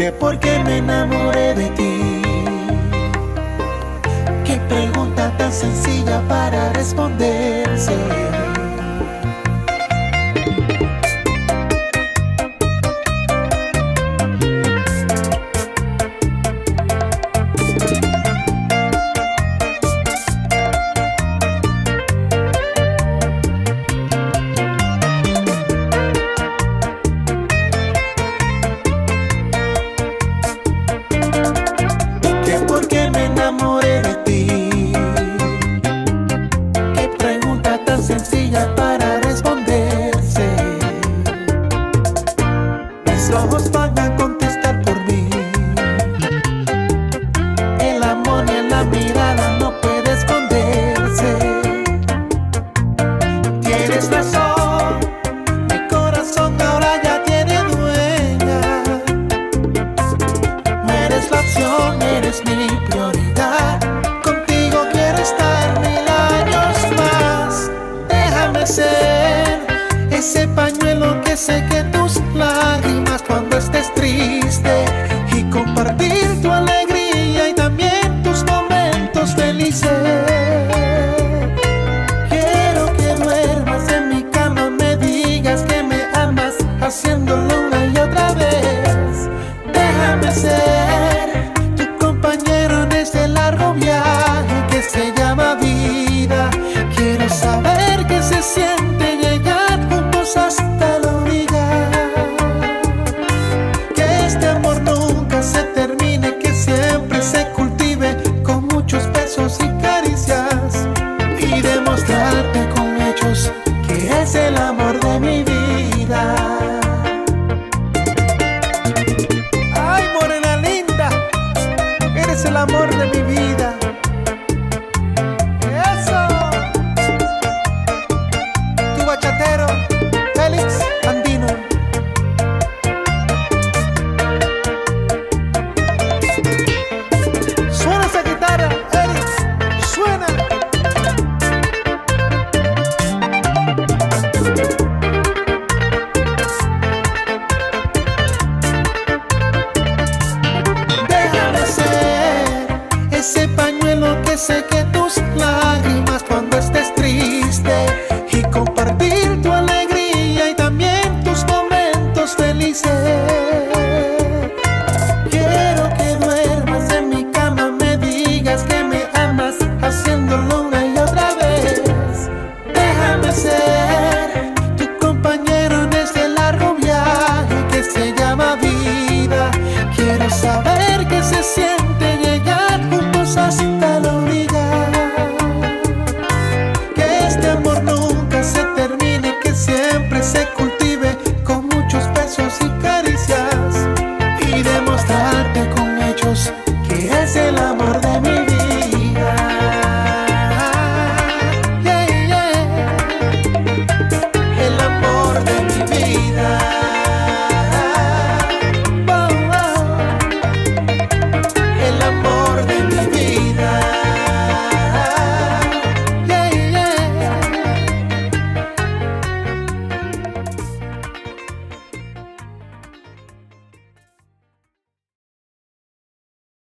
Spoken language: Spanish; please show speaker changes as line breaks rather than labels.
que porque me enamoré de ti. Qué pregunta tan sencilla para responderse. Mis ojos van a contestar por mí. El amor y en la mirada no puede esconderse. Tienes razón, mi corazón ahora ya tiene dueña. No eres la opción, eres mi prioridad. Ese pañuelo que seque tus lágrimas cuando estés triste y compartir tu alegría y también tus momentos felices. Quiero que duermas en mi cama, me digas que me amas, haciéndolo una y otra vez. Déjame ser tu compañero en este largo viaje que se llama vida. Quiero saber qué se siente el amor de mi tus lágrimas cuando estés triste y compartir tu alegría y también tus momentos felices.